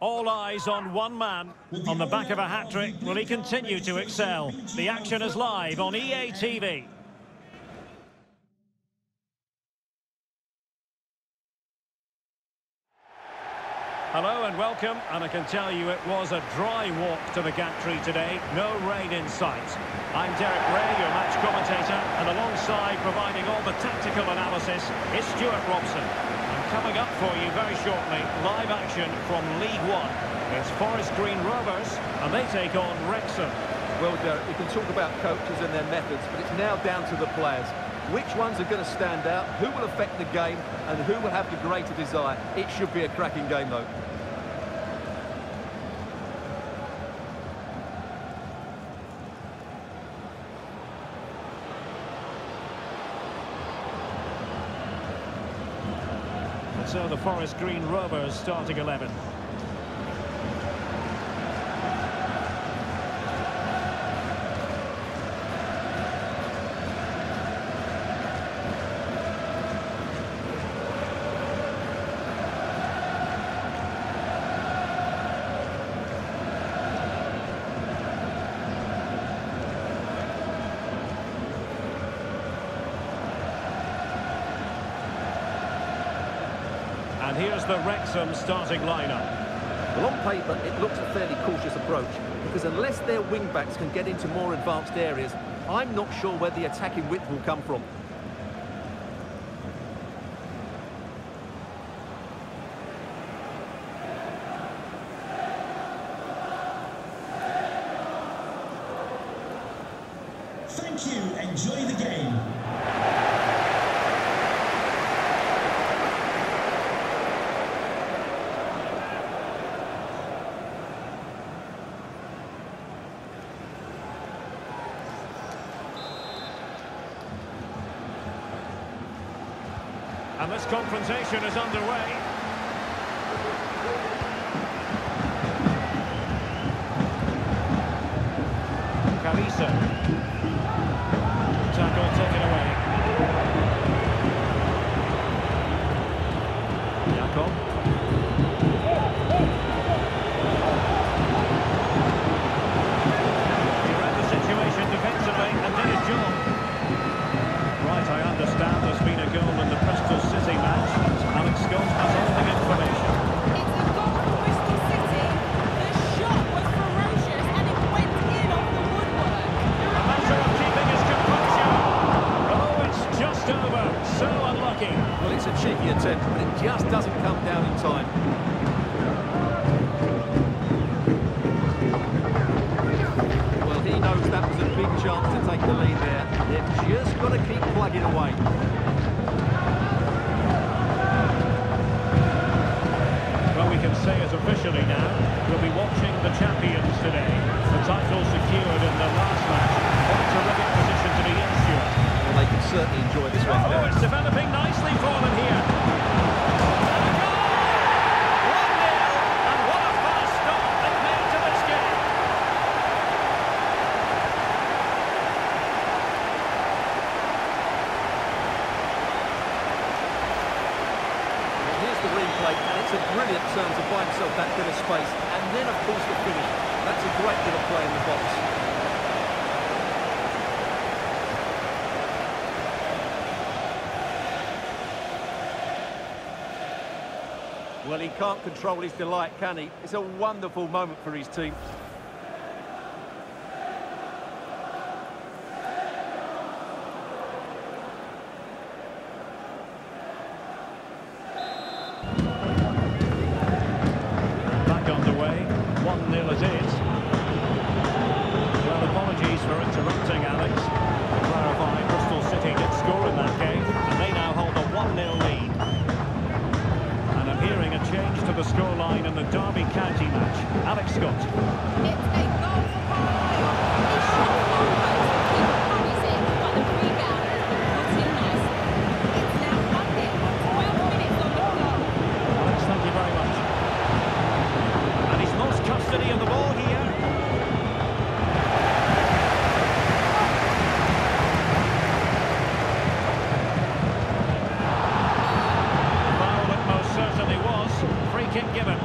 All eyes on one man. On the back of a hat-trick, will he continue to excel? The action is live on EA TV. Hello and welcome, and I can tell you it was a dry walk to the gantry today, no rain in sight. I'm Derek Ray, your match commentator, and alongside providing all the tactical analysis is Stuart Robson. Coming up for you very shortly, live action from League One. It's Forest Green Rovers, and they take on Wrexham. Well, Derek, you can talk about coaches and their methods, but it's now down to the players. Which ones are going to stand out, who will affect the game, and who will have the greater desire? It should be a cracking game, though. So the Forest Green Rovers starting 11. And here's Wrexham starting lineup. Well, on paper, it looks a fairly cautious approach, because unless their wing-backs can get into more advanced areas, I'm not sure where the attacking width will come from. Confrontation is underway. Carissa. Tackle taken away. Jakob. He the situation defensively and did his job. Right, I understand there's been a goal in the just doesn't come down in time. Well, he knows that was a big chance to take the lead there. They've just got to keep plugging away. Well, we can say it officially now. We'll be watching the champions today. The title secured in the last match. What a terrific position to be in, Stuart. Well, they can certainly enjoy this one. Oh, Derek. it's developing nicely for them here. And a goal! 1-0, and what a fast start they've made to this game. Well, here's the replay, and it's a brilliant turn to buy himself that bit of space. And then, of course, the finish. That's a great bit of play in the box. Well, he can't control his delight, can he? It's a wonderful moment for his team. Back underway, 1-0 it is. Well, apologies for interrupting, Alex. To clarify, Bristol City did score in that game, and they now hold a 1-0 lead. And I'm hearing a change to the scoreline in the Derby County match. Alex Scott. It's a goal for Carlisle. He shot forwards to keep Harry's in, but the rebound has been put in nicely. It's now 1-0, 12 minutes on the clock. Alex, thank you very much. And he's lost custody of the ball here. Foul it most certainly was. Free kick given.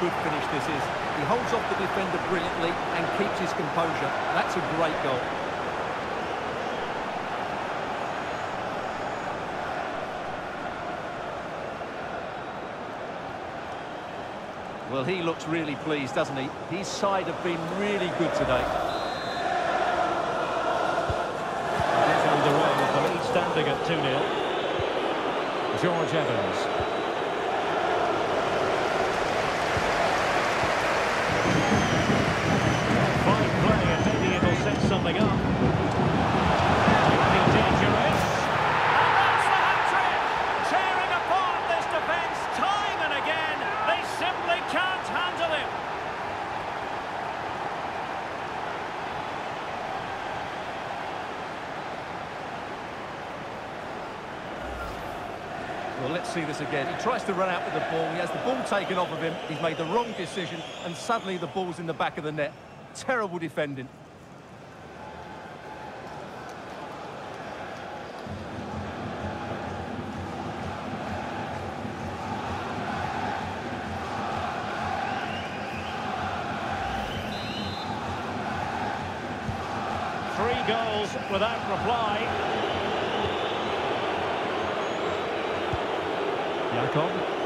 Good finish this is. He holds off the defender brilliantly and keeps his composure. That's a great goal. Well, he looks really pleased, doesn't he? His side have been really good today. Gets underway with the lead standing at 2-0. George Evans. Fine play, and maybe it'll set something up. Could be dangerous. And that's the hat-trick! Tearing apart this defence time and again. They simply can't handle him. Well, let's see this again. He tries to run out with the ball. He has the ball taken off of him. He's made the wrong decision, and suddenly the ball's in the back of the net. Terrible defending. Three goals without reply. Jakob.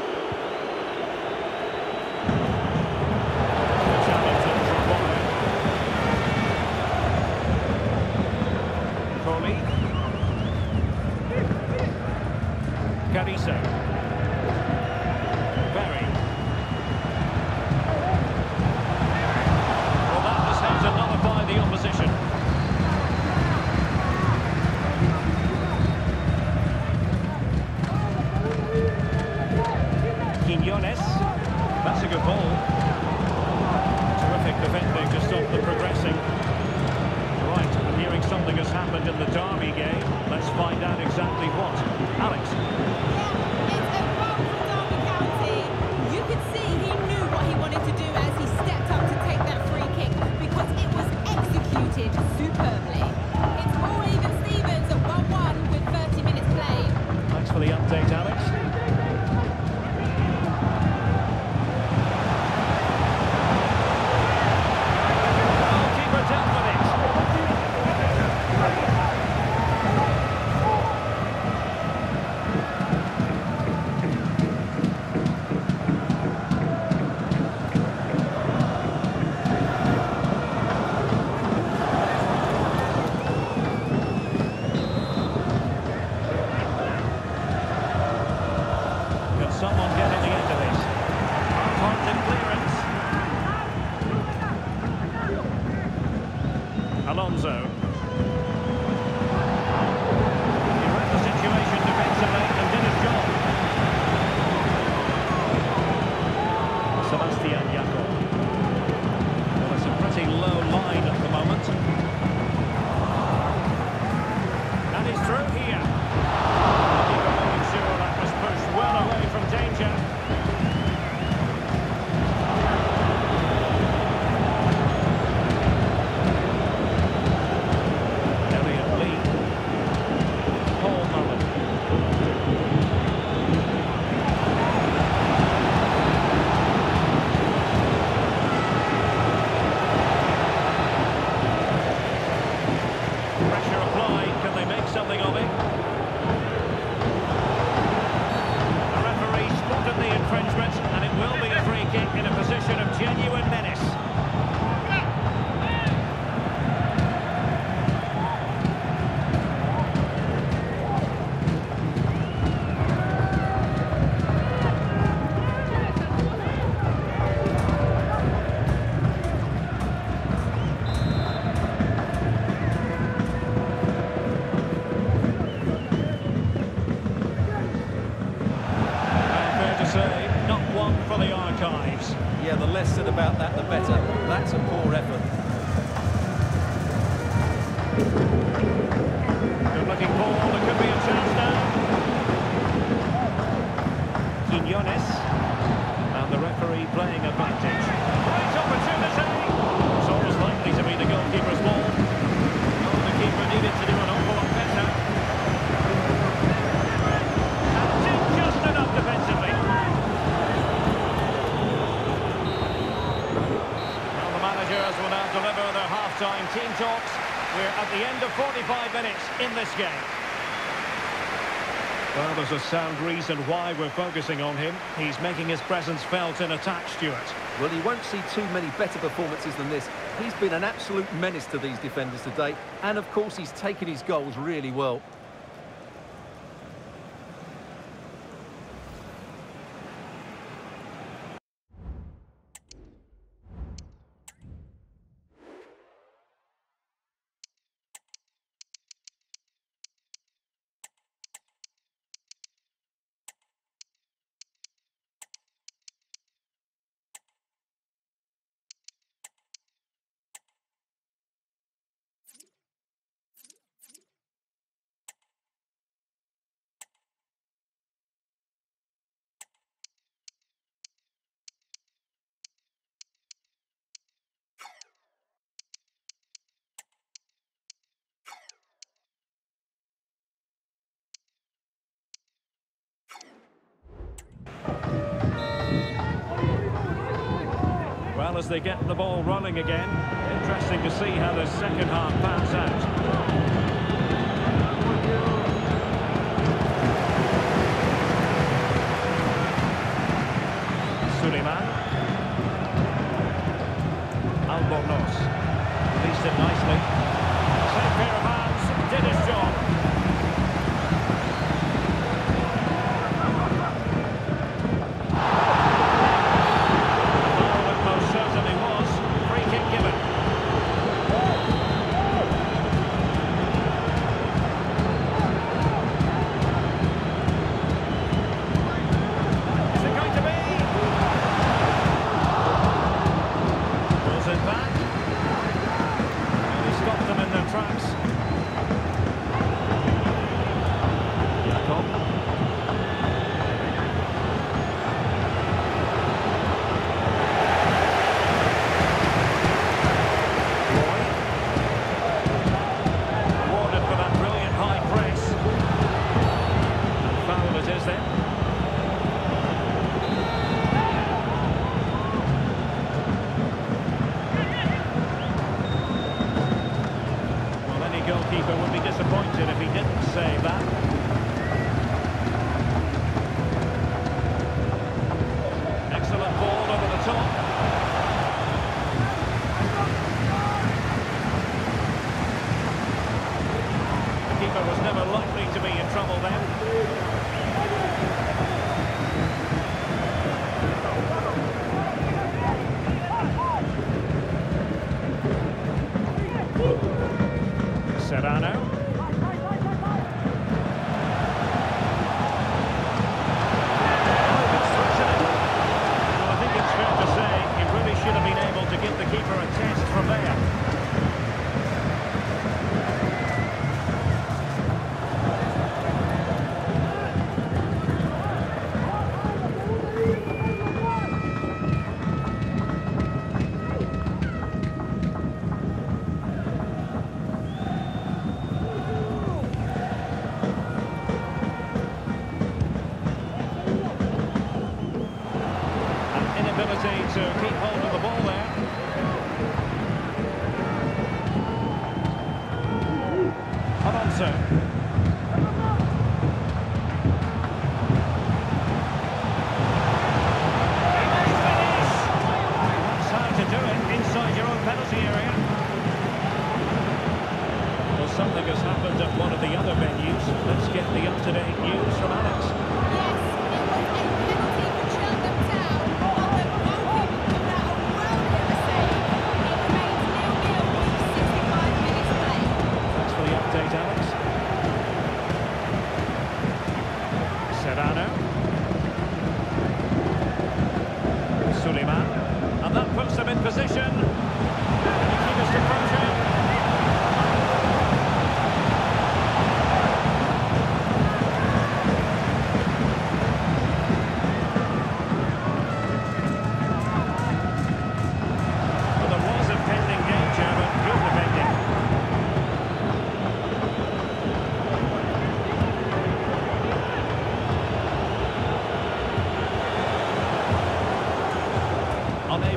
Good looking ball, there could be a chance now. Quinones. minutes in this game. Well, there's a sound reason why we're focusing on him. He's making his presence felt in attack, Stuart. Well, he won't see too many better performances than this. He's been an absolute menace to these defenders today. And, of course, he's taken his goals really well. well as they get the ball running again. Interesting to see how the second half pans out. Suleiman. Albornoz. Released it nicely. Safe pair of hands. Did his job.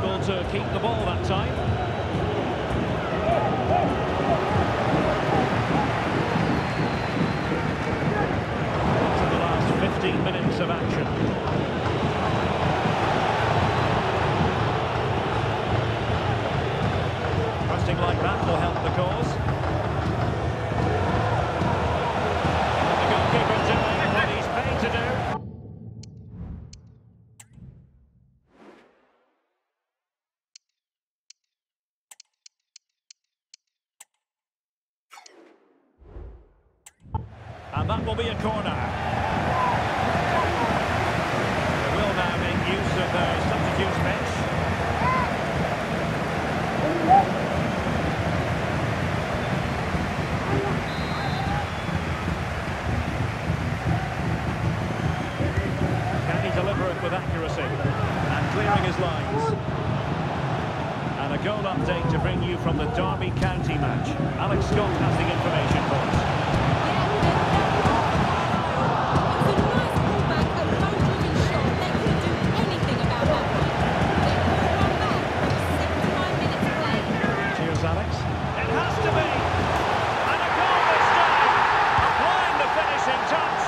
able to keep the ball that time. To the last 15 minutes of action. Be a corner. They will now make use of their substitutes bench. Can he deliver it with accuracy? And clearing his lines. And a goal update to bring you from the Derby County match. Alex Scott has the information for us. It was a nice pullback, a low-driven shot. They couldn't do anything about that one. They pulled one back with 75 minutes played. Cheers, Alex. It has to be. And a goal this time. Applying the finishing touch.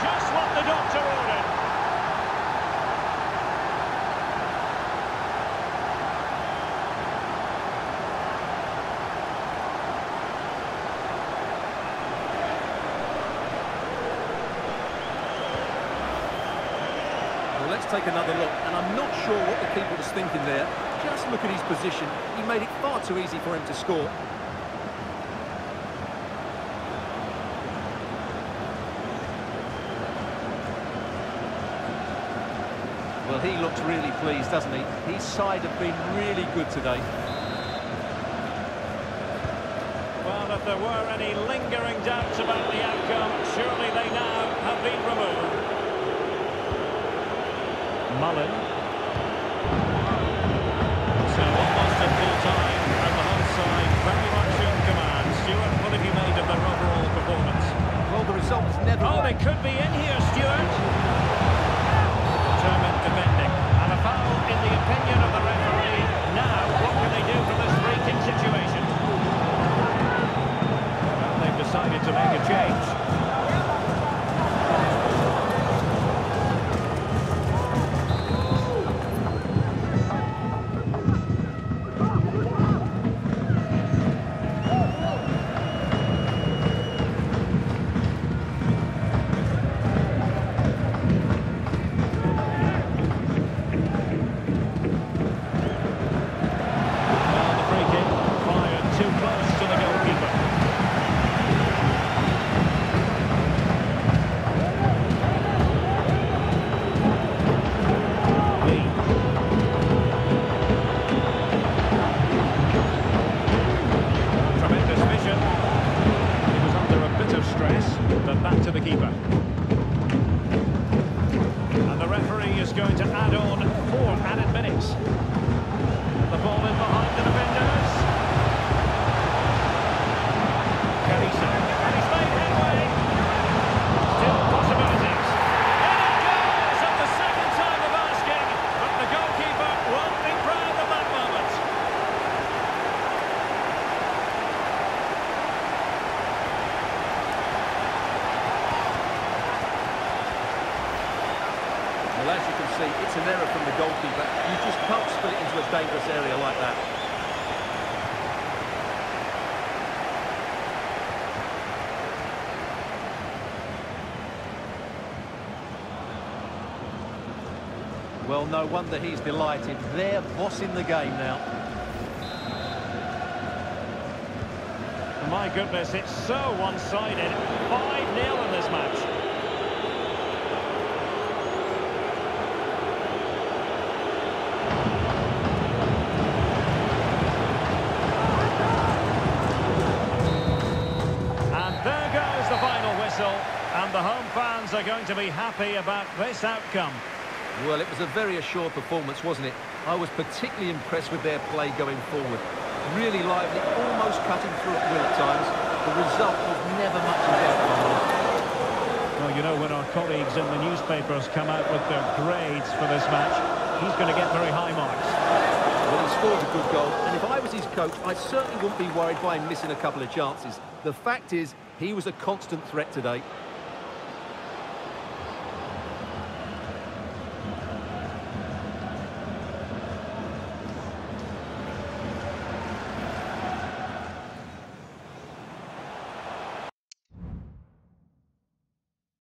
Just what the doctor ordered. Well, let's take another look, and I'm not sure what the keeper was thinking there. Just look at his position. He made it far too easy for him to score. Well, he looks really pleased, doesn't he? His side have been really good today. Well, if there were any lingering doubts about the outcome, surely they now have been removed. Mullen. So almost at full time, and the home side very much in command. Stuart, what have you made of their overall performance? Well, the result's never... Oh, they could be in here, Stuart. Determined defending. And a foul in the opinion of the referee. Now, what can they do from this free kick situation? Well, they've decided to make a change. Back to the keeper. And the referee is going to add on four added minutes. The ball in behind the defenders. Carissa. And he's made headway. Still possibilities. In it goes at the second time of asking. But the goalkeeper won't be proud of that moment. Well, as you can see, it's an error from the goalkeeper. You just can't spill it into a dangerous area like that. Well, no wonder he's delighted. They're bossing the game now. My goodness, it's so one-sided. 5-0 in this match. And there goes the final whistle. And the home fans are going to be happy about this outcome. Well, it was a very assured performance, wasn't it? I was particularly impressed with their play going forward. Really lively, almost cutting through at will at times. The result was never much in doubt, if I'm honest. Well, you know, when our colleagues in the newspapers come out with their grades for this match, he's going to get very high marks. Well, he scored a good goal, and if I was his coach, I certainly wouldn't be worried by him missing a couple of chances. The fact is, he was a constant threat today.